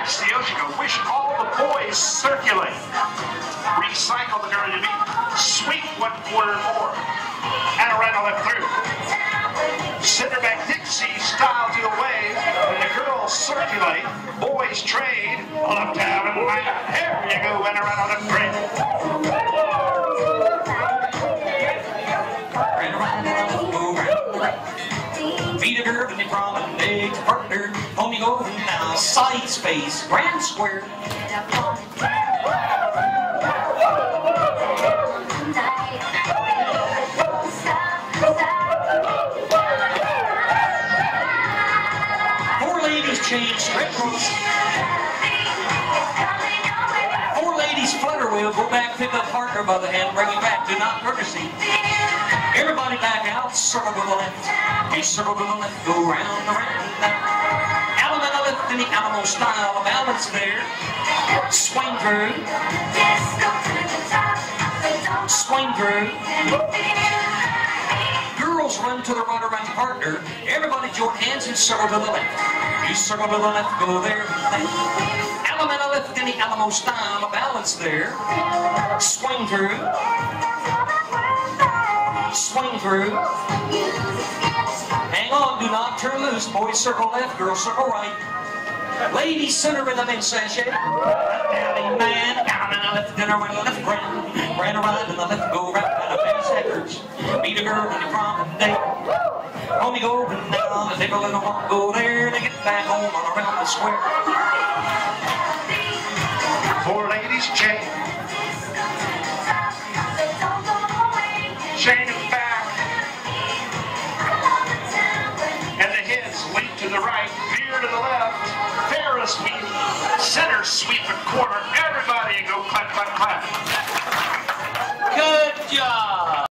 past the ocean. Wish all the boys circulate. Recycle the dirty meat. Sweep one quarter more. And a right on left through. Cinderback Dixie style to the wave. And the girls circulate. Boys trade. Uptown and Here you go. And a right on left three. Feed a girl and you promenade partner. Side space, grand square. Four ladies change strip ropes. Four ladies flutter wheel, go back, pick up partner by the hand, bring him back, do not courtesy. Everybody back out, circle to the left. A circle to the left, go round, around. Allemande the Alamo style, of balance there. Swing through, swing through. Girls run to the runner and partner. Everybody join hands and circle to the left. You circle to the left, go there. Allemande of lift in the Alamo style, balance there. Swing through, swing through. Hang on, do not turn loose. Boys circle left, girls circle right. Ladies center in the mid sachet. Allemande, down in the left, dinner with the left grand. Grand around in the left, go right by the fast seconds. Meet a girl in the promenade. Home you go and down, take a little walk, go there to get back home on around the square. Four ladies chain. Chain sweep, and corner, Everybody go clap, clap, clap.